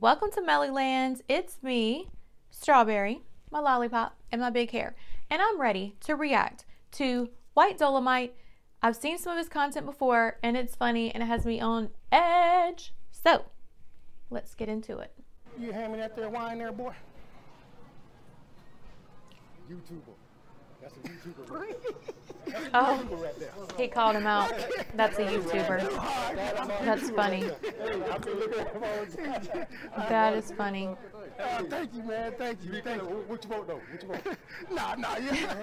Welcome to Mellyland. It's me, Strawberry, my lollipop, and my big hair. And I'm ready to react to White Dolemite. I've seen some of his content before, and it's funny, and it has me on edge. So, let's get into it. You hand me that there wine there, boy? YouTuber. That's a YouTuber right Oh, YouTuber right there. he called him out. That's a YouTuber. That's funny. I've been looking at him all the time. That is funny. Uh, thank you, man. Thank you. Thank you. What you vote though? What you vote? Nah, nah, yeah.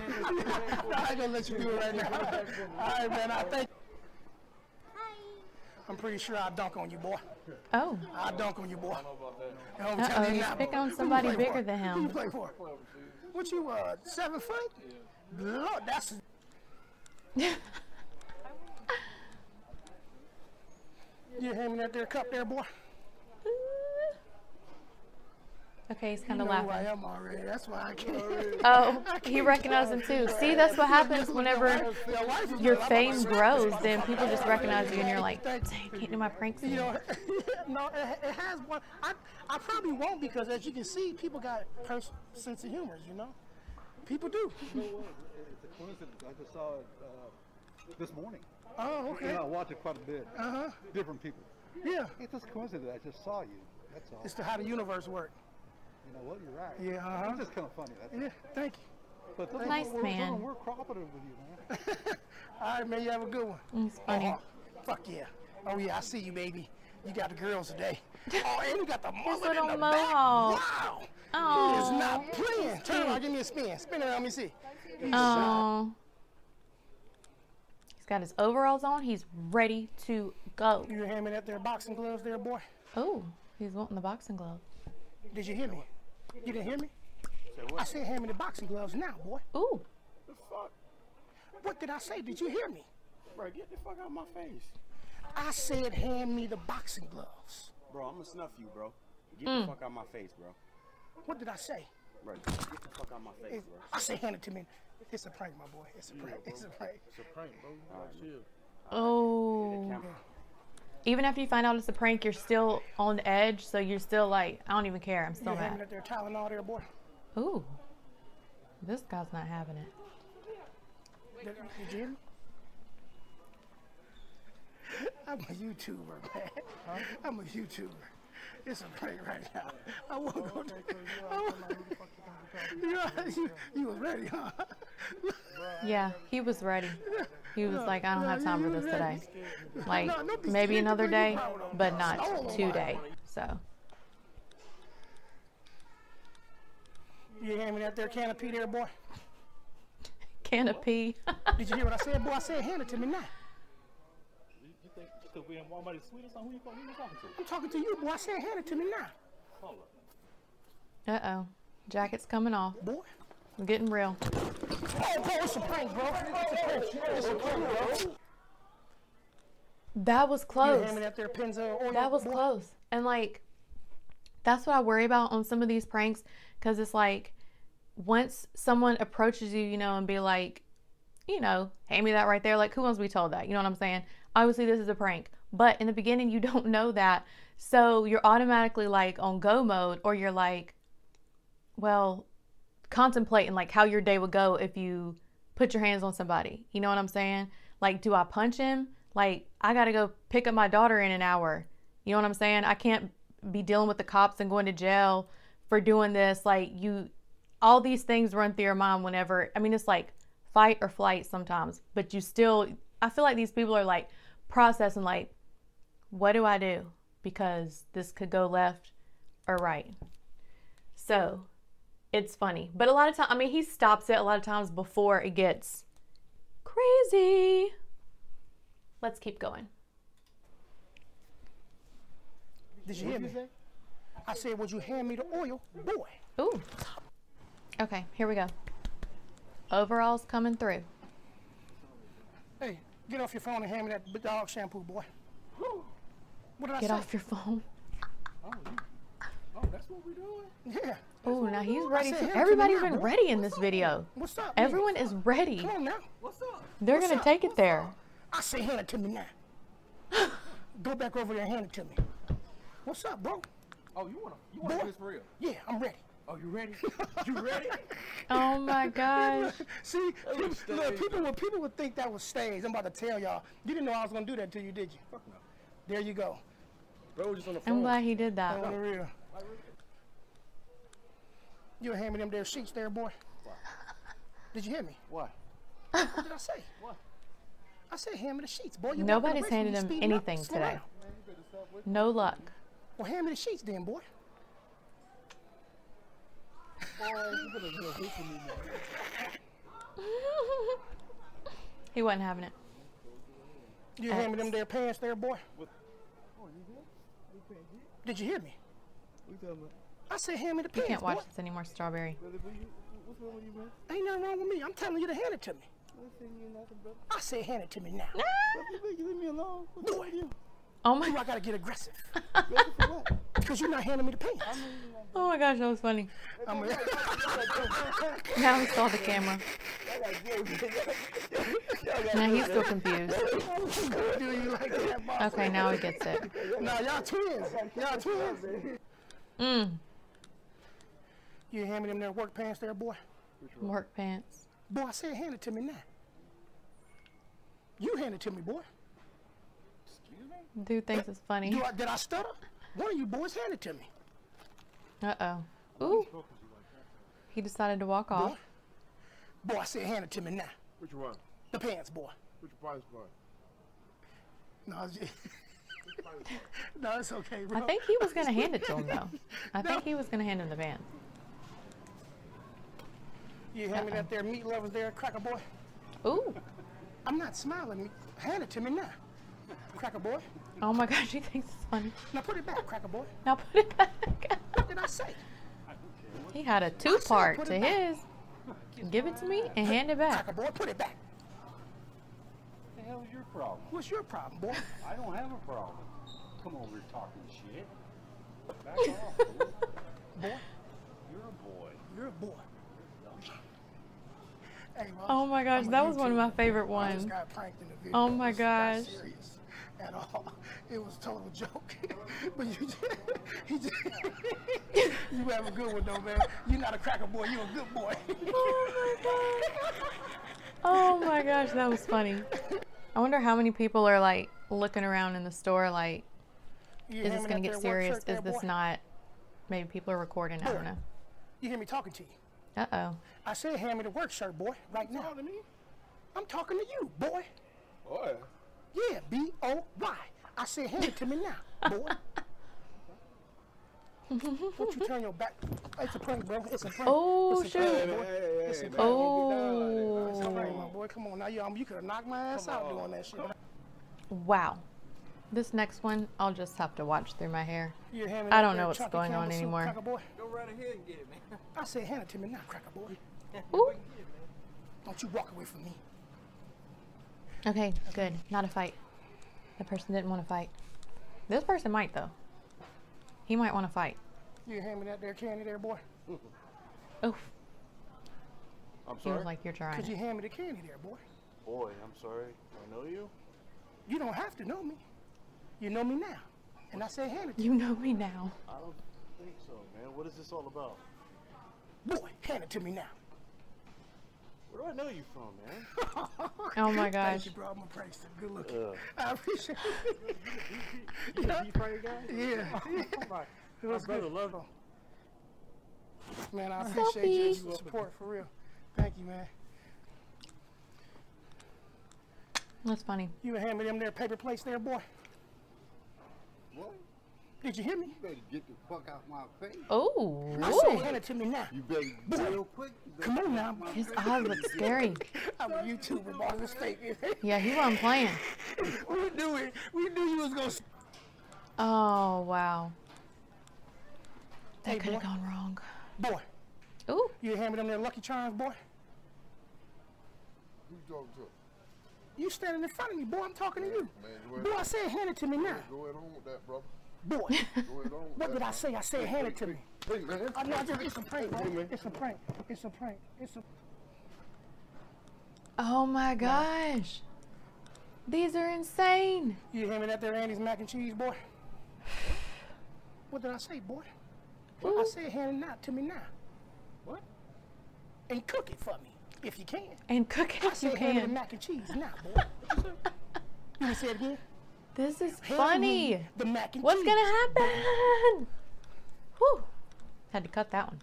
nah, I ain't gonna let you do it right now. All right, man. I thank. I'm pretty sure I dunk on you, boy. Oh, I dunk on you, boy. And I'm Uh-oh, telling you he's now, picking on somebody bigger for? than him. Who you play for? What you, uh, seven foot? Lord, that's. You hand me that there cup there, boy? okay, he's kind know of I laughing. am already. That's why I can't. Oh, he recognized him too. See, that's what happens whenever Your wife is your like, I'm fame grows, then people just recognize you and you're like, dang, can't do my pranks You anymore. know, no, it, it has one. I, I probably won't because, as you can see, people got pers- sense of humor. You know, people do. You know? It's a coincidence. I just saw it uh, this morning. Oh, okay. And I watch it quite a bit. Uh huh. Different people. Yeah. It's just coincidence. I just saw you. That's all. It's the how the universe works. You know what? You're right. Yeah, uh-huh. It's just kind of funny. That's all. Yeah. Thank you. But those Nice we're, man. We're, we're cooperative with you, man. All right, man. You have a good one. It's funny. Oh, fuck yeah. Oh yeah, I see you, baby. You got the girls today. Oh, and you got the mullet in little the mohawk. back. Wow. Oh. He is not playing. Turn around, give me a spin. Spin around, let me see. Oh. He's got his overalls on. He's ready to go. You hand me that there boxing gloves there, boy? Oh, he's wanting the boxing glove. Did you hear me? You didn't hear me? I said hand me the boxing gloves now, boy. Ooh, The fuck? What did I say? Did you hear me? Bro, get the fuck out of my face. I said hand me the boxing gloves. Bro, I'm gonna snuff you, bro. Get Mm. the fuck out of my face, bro. What did I say? Bro, get the fuck out of my face, It- bro. I said hand it to me. It's a prank, my boy. It's a prank. It's a prank. It's a prank, bro. Chill. oh. Camera. Even after you find out it's a prank, you're still on edge. So you're still like, I don't even care. I'm You still hand me mad. that there Tylenol there, boy. Ooh, this guy's not having it. Did, did you hear me? I'm a YouTuber, man. I'm a YouTuber. It's a prank right now. I won't go. I won't- you, you, you was ready, huh? Yeah, he was ready. He was like, I don't have time for this today. Like, No, don't maybe another day, but not Oh, today. So, You hand me that there canopy there, boy. canopy. Did you hear what I said, boy? I said hand it to me now. You think because we in Walmart is sweet or something? Who you, who you talking to? I'm talking to you, boy. I said hand it to me now, Hold up. Uh oh, jacket's coming off. boy. I'm getting real. Oh, bro, it's a prank, bro. It's a prank. It's a prank, bro. That was close. hand me that there Pennzoil oil, That was boy. close. And like, that's what I worry about on some of these pranks because it's like, once someone approaches you, you know, and be like, you know, hand me that right there. Like, who wants to be told that? You know what I'm saying? Obviously, this is a prank. But in the beginning, you don't know that. So you're automatically like on go mode, or you're like, well, contemplating like how your day would go if you put your hands on somebody. You know what I'm saying? Like, do I punch him? Like, I got to go pick up my daughter in an hour. You know what I'm saying? I can't be dealing with the cops and going to jail for doing this. Like, you, all these things run through your mind whenever, I mean, it's like fight or flight sometimes, but you still, I feel like these people are like processing, like, what do I do? Because this could go left or right. So it's funny. But a lot of times, I mean, he stops it a lot of times before it gets crazy. Let's keep going. Did you hear me? I said, would you hand me the oil, boy? Ooh. Okay, here we go. Overalls coming through. Hey, get off your phone and hand me that dog shampoo, boy. What did I Get say? off your phone. Oh, oh that's what we're doing? Yeah. Oh, now he's ready said to. him to been ready in this video. What's up? man? Everyone is ready. Come on now. What's up? They're What's gonna up? take it there. I say hand it to me now. Go back over there and hand it to me. What's up, bro? Oh, you wanna you wanna Boy. do this for real? Yeah, I'm ready. Oh, you ready? you ready? Oh my gosh. See, That was people, look, people would people would think that was staged. I'm about to tell y'all. You didn't know I was gonna do that to you, did you? Fuck no. There you go. Bro, was just on the phone. I'm glad he did that. On the real. You hand me them there sheets there, boy. What? Did you hear me? Why? What did I say? What? I said hand me the sheets, boy. You Nobody's walking away from handed him speeding up, anything today. down. No luck. Well, hand me the sheets then, boy. Boy, you gonna get a hoop for me now. He wasn't having it. You hand me them there pants there, boy. Oh, you good? You can't get? Did you hear me? What you talking about? I said hand me the You pants, can't watch boy. this anymore, Strawberry. Really, but you, what's wrong with you, man? Ain't nothing wrong with me. I'm telling you to hand it to me. I ain't saying you nothing, brother. I said hand it to me now. Brother, you better leave me alone. What's wrong with you? Oh Why my, I gotta get aggressive? Brother, for what? Because you're not handing me the pants. oh my gosh, that was funny. Now he saw the camera. Now he's still confused. do you like that, boss? Okay, now he gets it. Nah, y'all twins. Y'all twins. Mm, You hand me them there work pants there, boy. work pants. Boy, I said hand it to me now. You hand it to me, boy. Excuse me? Dude thinks it's funny. Do I, did I stutter? One of you boys hand it to me. Uh oh. Ooh. He decided to walk Boy. off. Boy, I said hand it to me now. Which one? The pants, boy. Which price point? No, it's just, no, it's okay, bro. I think he was gonna hand it to him though. I think he was gonna hand him the pants. You hand me that there meat lovers there, cracker boy. Ooh. I'm not smiling. Hand it to me now. Cracker boy. Oh my gosh, he thinks it's funny. Now put it back, cracker boy. Now put it back. What did I say? He had a two part to it back. his. Give it to me and hand it back. Cracker boy, put it back. What the hell is your problem? What's your problem, boy? I don't have a problem. Come over here talking shit. Back off, fool. Boy, You're a boy. you're a boy. Hey, Ross, Oh my gosh, I'm that was one of my favorite ones. just got pranked in the video. Oh my gosh. Serious at all. It was a total joke. but you just, he just, you have a good one though, man. You're not a cracker boy. You're a good boy. Oh my god. Oh my gosh, that was funny. I wonder how many people are like looking around in the store like, You is this gonna get serious? Is there, Is this boy? not? Maybe people are recording. I don't know. You hear me talking to you? Uh oh. I said, hand me the work shirt, boy, right now. Talking to me? I'm talking to you, boy. Boy. Yeah, B O Y. I said, hand it to me now, boy. Don't you turn your back? It's a prank, bro. It's a prank. Oh, it's a prank, shoot. boy. It's a prank. It's a prank, my Oh. boy. Come on, now you, um, you could have knocked my ass out doing that shit. Wow. This next one, I'll just have to watch through my hair. You hand me I don't know what's Chucky going on anymore. Go right ahead and get it, man. I said, hand it to me now, cracker boy. Ooh. Don't you walk away from me. Okay, good. Not a fight. The person didn't want to fight. This person might though. He might want to fight. You hand me that there candy there, boy. Oof. I'm He sorry. was like, "You're trying." Could you hand me the candy there, boy? Boy, I'm sorry. I know you. You don't have to know me. You know me now. And I say hand it to You know me now. I don't think so, man. What is this all about? Boy, hand it to me now. Where do I know you from, man? Oh my gosh. Thank you, bro. I'm a prankster. Good looking. Uh, I appreciate it. you a deep fried guy? Yeah. Oh my, It my was brother good. loves Man, I appreciate Selfie. your support for real. Thank you, man. That's funny. You hand me them there paper plates there, boy. What? Did you hear me? You better get the fuck out my face. Oh. I said, hand it to me now. You better Boy, real quick. Better Come on now. His eyes look scary. I'm a YouTuber, boy. This fake. Yeah, he wasn't playing. we knew it. We knew you was gonna. Oh wow. That Hey, could have gone wrong. Boy, Ooh. you hand me them there Lucky Charms, boy. Who you talking to? You standing in front of me, boy. I'm talking to you. Man, go Boy, I said, hand it to me now. go ahead on with that, brother. Boy, Go ahead on with what did I say? I said, hand it to me. Hey, man. I know, I just, it's a prank, bro. man. It's a prank. It's a prank. It's a. Oh my gosh. These are insane. You hear me that there Annie's mac and cheese, boy. What did I say, boy? I said hand it out to me now. What? And cook it for me, if you can. And cook it I if you said hand me the can. mac and cheese now, boy. you want to say it again? This is funny. The mac and What's gonna happen? Whew. Had to cut that one.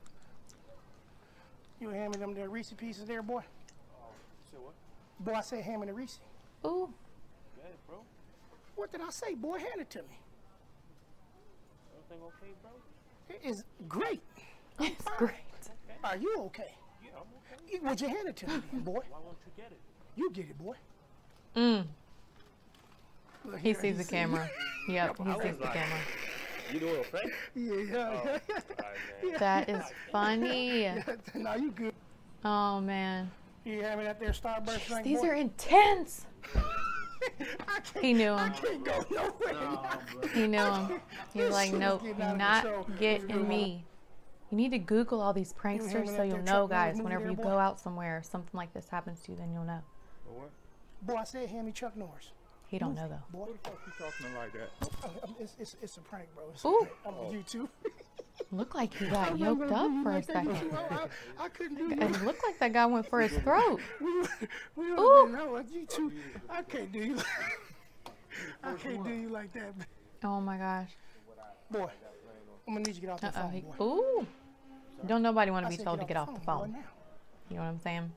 You hand me them there Reese pieces there, boy? Say what? Boy, I said hand me the Reese. Ooh. Yeah, bro. What did I say, boy? Hand it to me. Everything okay, bro? It is great. It's great. Are you okay? Yeah, I'm okay. Would you hand it to me, boy? Why won't you get it? You get it, boy. Mm. Look He here, sees the see- camera. Yep, he I sees the like- camera. You doing a fake? Yeah, oh, yeah. Alright, man. That is funny. yeah. no, you good. Oh man. You have me that there Starburst drink, These boy? are intense. I can't, He knew I him. can't go nowhere now. He knew him. He was like, This nope, shit is getting you're not of control. getting me. You need to Google all these pranksters so you'll know, guys. Whenever there, you boy? go out somewhere, something like this happens to you, then you'll know. What? Boy, I said hand me Chuck Norris. He don't know though. Boy, Who the fuck you talking like that? uh, um, it's, it's, it's a prank, bro. It's a Ooh. prank. I'm on YouTube. Look like he got yoked up for a second. you I, I couldn't do It that. looked like that guy went for his throat. We, we would Ooh. have been you two. I can't do you. I can't do you like that, Oh my gosh. boy. I'm gonna need you to get off the Uh oh. phone, He, ooh. Don't nobody want to be said told to get off the phone. now. You know what I'm saying?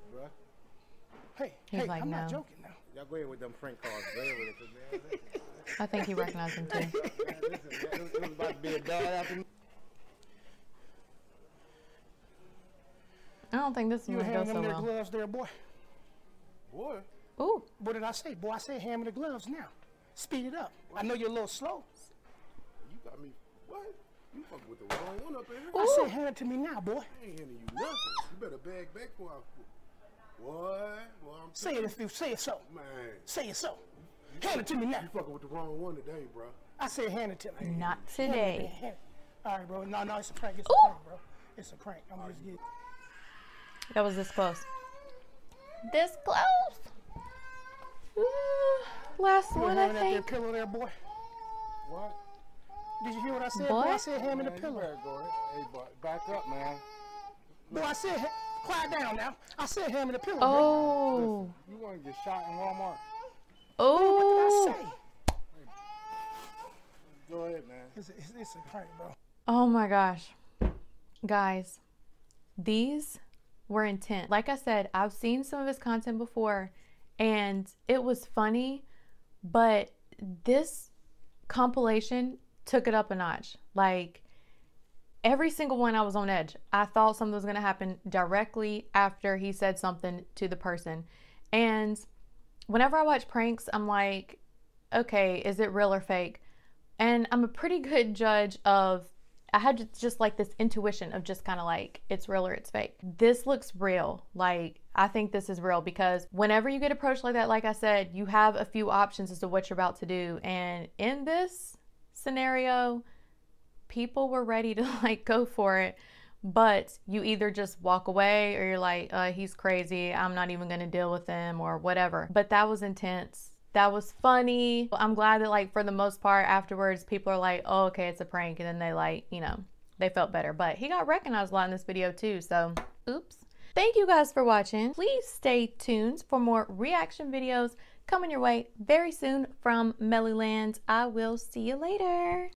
Hey, He's hey, like, I'm not no. joking now. Y'all go ahead with them prank calls. Go ahead with it, 'cause, I think he recognized him too. man. man, listen, man, it, was, about to be a bad afternoon. I don't think this is You gonna go hand so them their well. gloves there, boy. Boy, Ooh. What did I say? Boy, I said hand me the gloves now. Speed it up. I know you're a little slow. you got me. What? You fucking with the wrong one up in here. I said hand it to me now, boy. I ain't handing you nothing. You better bag back for our. Boy, boy, I'm Say it if you say it so. Man, Say it so. Hand it to me now. you fucking with the wrong one today, bro. I said hand it to me. Not Hand it, today. hand it. All right, bro. No, no, it's a prank. It's Ooh. a prank, bro. It's a prank. I'm just getting. That was this close. This close. Ooh, last You one, hand I me that there think. pillow there, boy. What? Did you hear what I said? Boy? Boy, I said hand me the pillow. better go ahead. Hey, boy, back up, man. Boy, I said, ha- quiet down now. I said him in the pillow. Oh. You want to get shot in Walmart? bro. What Oh. did I say? Go ahead, man. It's a, it's, it's a prank, bro. Oh my gosh. Guys, these were intent. Like I said, I've seen some of his content before and it was funny, but this compilation took it up a notch. Like every single one I was on edge. I thought something was going to happen directly after he said something to the person. And whenever I watch pranks, I'm like, okay, is it real or fake? And I'm a pretty good judge of I had just like this intuition of just kind of like it's real or it's fake. This looks real. Like I think this is real because whenever you get approached like that, like I said, you have a few options as to what you're about to do. And in this scenario, people were ready to like go for it. But you either just walk away or you're like, uh, he's crazy. I'm not even to deal with him or whatever. But that was intense. That was funny. I'm glad that, like, for the most part, afterwards, people are like, oh, okay, it's a prank. And then they, like, you know, they felt better. But he got recognized a lot in this video, too. So, oops. Thank you guys for watching. Please stay tuned for more reaction videos coming your way very soon from Mellyland. I will see you later.